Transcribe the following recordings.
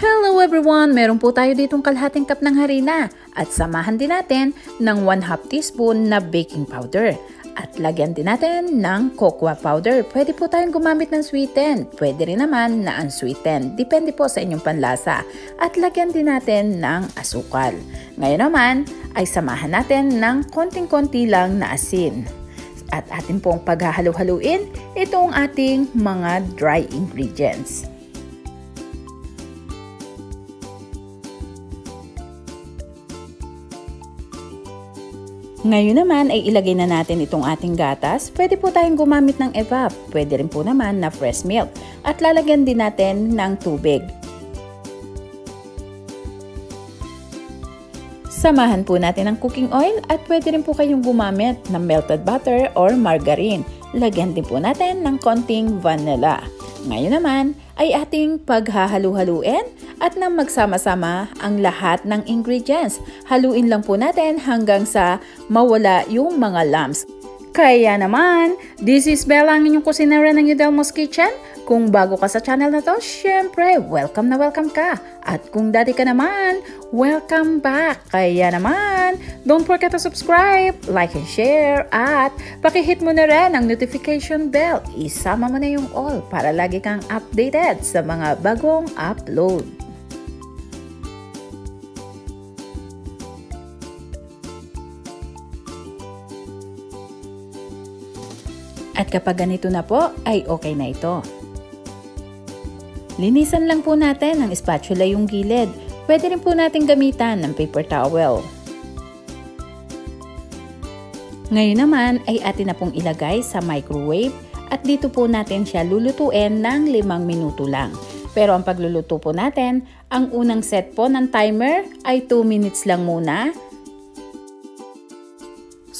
Hello everyone! Meron po tayo ditong kalahating cup ng harina at samahan din natin ng 1 half teaspoon na baking powder. At lagyan din natin ng cocoa powder. Pwede po tayong gumamit ng sweetened. Pwede rin naman na unsweetened. Depende po sa inyong panlasa. At lagyan din natin ng asukal. Ngayon naman ay samahan natin ng konting-konti lang na asin. At atin pong paghahalo-haluin itong ating mga dry ingredients. Ngayon naman ay ilagay na natin itong ating gatas. Pwede po tayong gumamit ng evap. Pwede rin po naman na fresh milk. At lalagyan din natin ng tubig. Samahan po natin ng cooking oil at pwede rin po kayong gumamit ng melted butter or margarine. Lagyan din po natin ng konting vanilla. Ngayon naman ay ating paghahalu-haluin at nang magsama-sama ang lahat ng ingredients. Haluin lang po natin hanggang sa mawala yung mga lumps. Kaya naman, this is Bella ang inyong kusinera ng Udelmo's Kitchen. Kung bago ka sa channel na to, syempre, welcome na welcome ka. At kung dati ka naman, welcome back. Kaya naman, don't forget to subscribe, like and share, at pakihit mo na rin ang notification bell. Isama mo na yung all para lagi kang updated sa mga bagong upload. At kapag ganito na po, ay okay na ito. Linisan lang po natin ng spatula yung gilid. Pwede rin po natin gamitan ng paper towel. Ngayon naman ay atin na pong ilagay sa microwave at dito po natin siya lulutuin ng 5 minuto lang. Pero ang pagluluto po natin, ang unang set po ng timer ay 2 minutes lang muna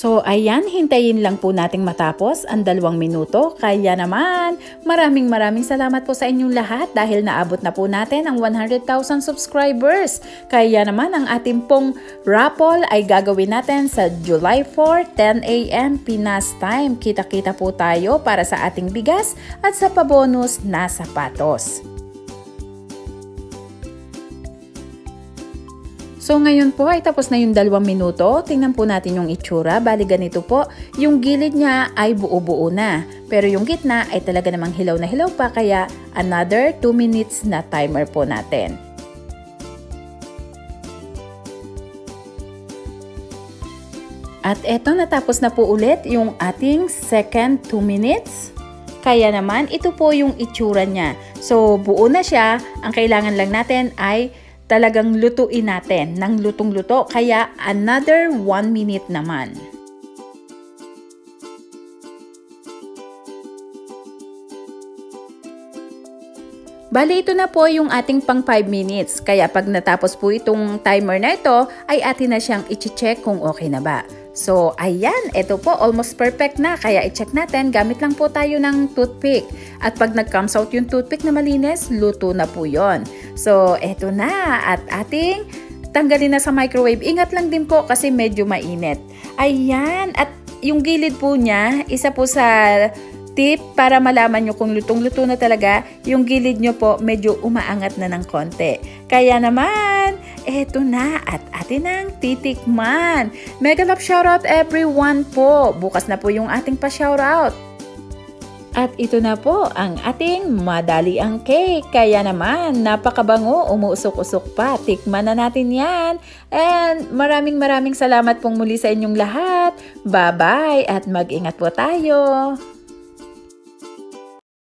So ayan, hintayin lang po nating matapos ang dalawang minuto. Kaya naman, maraming maraming salamat po sa inyong lahat dahil naabot na po natin ang 100,000 subscribers. Kaya naman ang ating pong raffle ay gagawin natin sa July 4, 10 a.m. Pinas time. Kita-kita po tayo para sa ating bigas at sa pabonus na sapatos. So ngayon po ay tapos na yung dalawang minuto. Tingnan po natin yung itsura. Bali ganito po, yung gilid niya ay buo-buo na. Pero yung gitna ay talaga namang hilaw na hilaw pa kaya another 2 minutes na timer po natin. At eto natapos na po ulit yung ating second 2 minutes. Kaya naman ito po yung itsura niya. So buo na siya. Ang kailangan lang natin ay talagang lutuin natin ng lutong-luto. Kaya another 1 minute naman. Bali, ito na po yung ating pang 5 minutes. Kaya pag natapos po itong timer na ito, ay atin na siyang i-check kung okay na ba. So, ayan, ito po, almost perfect na. Kaya i-check natin, gamit lang po tayo ng toothpick. At pag nag-comes out yung toothpick na malinis, luto na po yon. So, ito na. At ating tanggalin na sa microwave. Ingat lang din po kasi medyo mainit. Ayan, at yung gilid po niya, isa po sa tip para malaman nyo kung lutong-luto na talaga, yung gilid nyo po medyo umaangat na ng konti. Kaya naman, eto na at atin ang titikman. Mega love shoutout everyone po. Bukas na po yung ating pa-shoutout. At ito na po ang ating madali ang cake. Kaya naman, napakabango, umuusok-usok pa. Tikman na natin yan. And maraming maraming salamat pong muli sa inyong lahat. Bye-bye at mag-ingat po tayo.